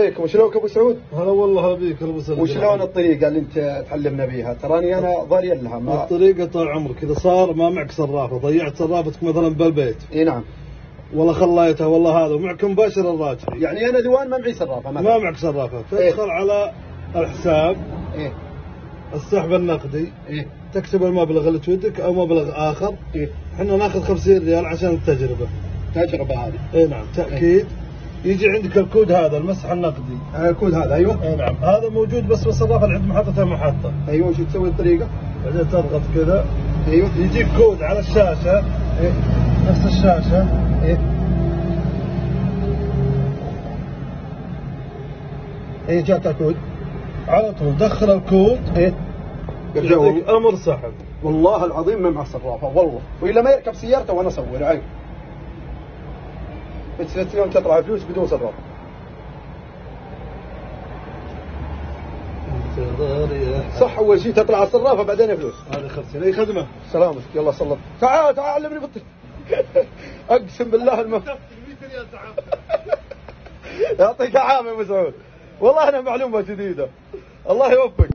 عليكم وشلونك ابو سعود؟ هلا والله بيك هلا وسهلا. وشلون الطريقة اللي أنت تعلمنا بيها؟ تراني أنا ضاري لها ما الطريقة طال عمرك. إذا صار ما معك صرافة ضيعت صرافتك مثلا بالبيت. إي نعم. والله خليتها والله هذا ومعك مباشر الراجحي يعني أنا ديوان ما معي صرافة ما معك صرافة. إيه. تدخل على الحساب. إيه. السحب النقدي. إيه. تكتب المبلغ اللي تودك أو مبلغ آخر. إيه. إحنا ناخذ 50 ريال عشان التجربة. تجربة هذه. اي نعم تأكيد. يجي عندك الكود هذا المسح النقدي. آه، الكود هذا أيوه. اي نعم. هذا موجود بس بالصرافة اللي عند محطة محطة. أيوه وش تسوي الطريقة؟ بعدين تضغط كذا. أيوه. يجيك كود على الشاشة. إيه نفس الشاشة. إيه. إيه جاك الكود. على طول دخل الكود. إيه. يرجع أمر سحب. والله العظيم ما مع الصرافه والله. وإلا ما يركب سيارته وأنا اصور يوم تطلع فلوس بدون يا صح أول شيء تطلع الصرافه بعدين فلوس. هذه 50 اي خدمة؟ سلامتك يلا صلت تعال تعال علمني بالطريق أقسم بالله الم... يعطيك العافيه أبو سعود. والله أنا معلومة جديدة. الله يوفقك.